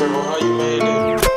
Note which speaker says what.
Speaker 1: Trevor, how you made it?